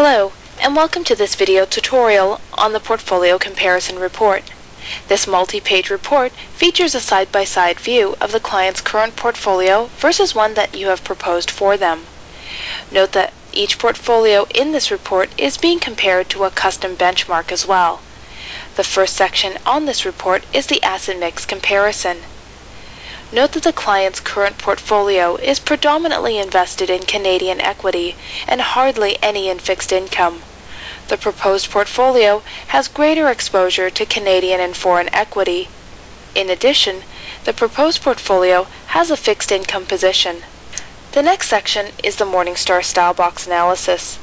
Hello, and welcome to this video tutorial on the Portfolio Comparison Report. This multi-page report features a side-by-side view of the client's current portfolio versus one that you have proposed for them. Note that each portfolio in this report is being compared to a custom benchmark as well. The first section on this report is the asset mix comparison. Note that the client's current portfolio is predominantly invested in Canadian equity and hardly any in fixed income. The proposed portfolio has greater exposure to Canadian and foreign equity. In addition, the proposed portfolio has a fixed income position. The next section is the Morningstar Style Box analysis.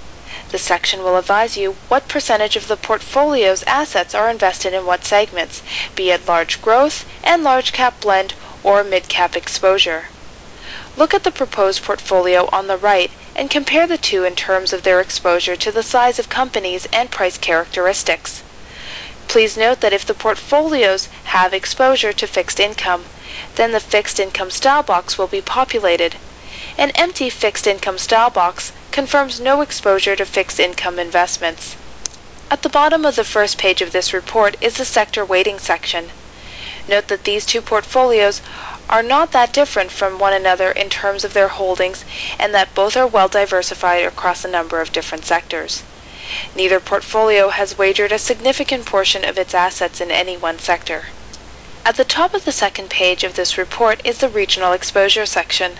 This section will advise you what percentage of the portfolio's assets are invested in what segments, be it large growth and large cap blend or mid-cap exposure. Look at the proposed portfolio on the right and compare the two in terms of their exposure to the size of companies and price characteristics. Please note that if the portfolios have exposure to fixed income, then the fixed income style box will be populated. An empty fixed income style box confirms no exposure to fixed income investments. At the bottom of the first page of this report is the sector weighting section. Note that these two portfolios are not that different from one another in terms of their holdings and that both are well diversified across a number of different sectors. Neither portfolio has wagered a significant portion of its assets in any one sector. At the top of the second page of this report is the regional exposure section.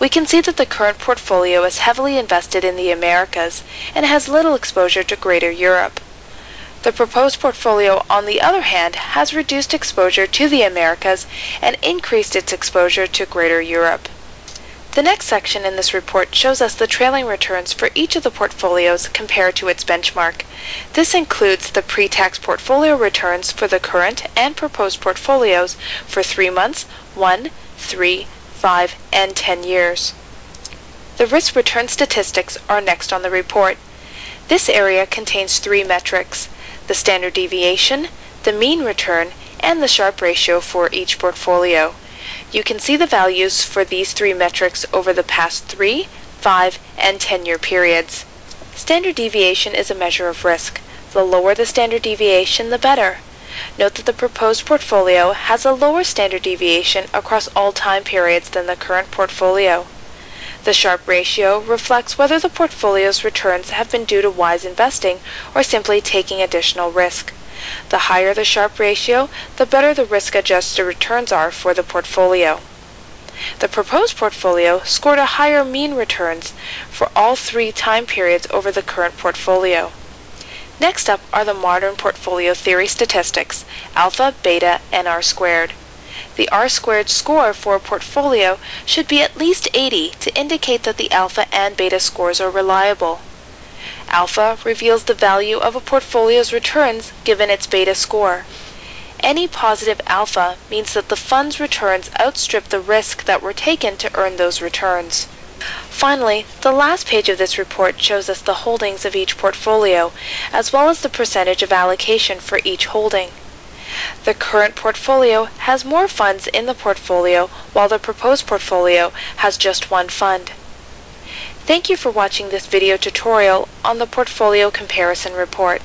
We can see that the current portfolio is heavily invested in the Americas and has little exposure to Greater Europe. The proposed portfolio, on the other hand, has reduced exposure to the Americas and increased its exposure to Greater Europe. The next section in this report shows us the trailing returns for each of the portfolios compared to its benchmark. This includes the pre-tax portfolio returns for the current and proposed portfolios for 3 months, 1, 3, 5, and 10 years. The risk return statistics are next on the report. This area contains three metrics the standard deviation, the mean return, and the Sharpe ratio for each portfolio. You can see the values for these three metrics over the past 3, 5, and 10 year periods. Standard deviation is a measure of risk. The lower the standard deviation, the better. Note that the proposed portfolio has a lower standard deviation across all time periods than the current portfolio. The Sharpe ratio reflects whether the portfolio's returns have been due to wise investing or simply taking additional risk. The higher the Sharpe ratio, the better the risk-adjusted returns are for the portfolio. The proposed portfolio scored a higher mean returns for all three time periods over the current portfolio. Next up are the modern portfolio theory statistics, alpha, beta, and R squared. The R-squared score for a portfolio should be at least 80 to indicate that the alpha and beta scores are reliable. Alpha reveals the value of a portfolio's returns given its beta score. Any positive alpha means that the fund's returns outstrip the risk that were taken to earn those returns. Finally, the last page of this report shows us the holdings of each portfolio, as well as the percentage of allocation for each holding. The current portfolio has more funds in the portfolio while the proposed portfolio has just one fund. Thank you for watching this video tutorial on the Portfolio Comparison Report.